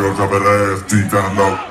girl drop that.